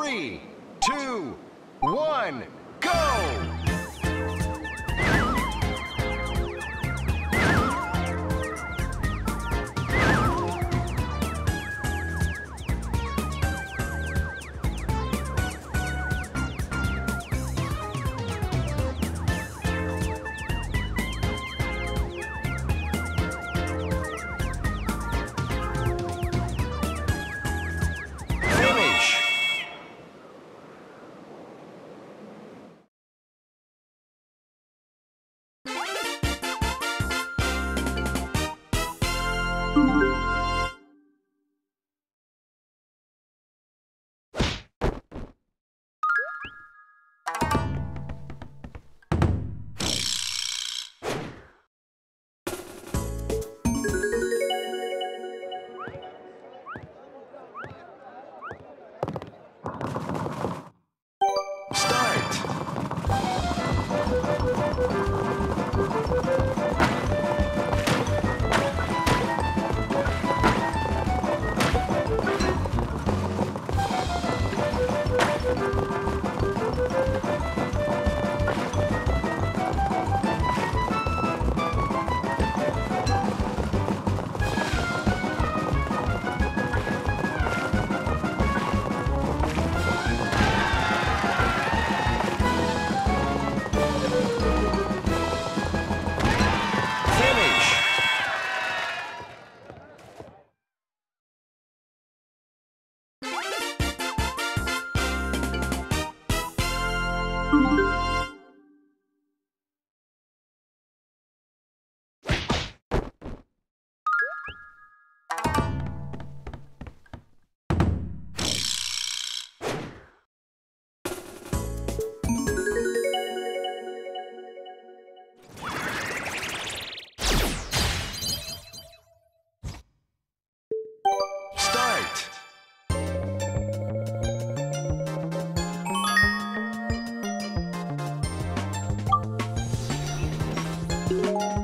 Three, two, one, Finish!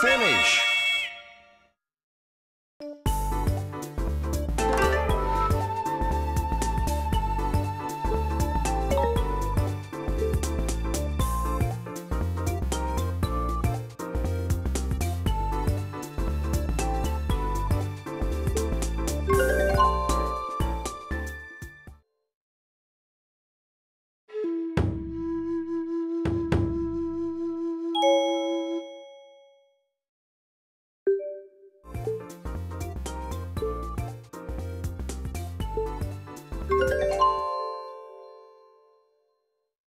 Finish.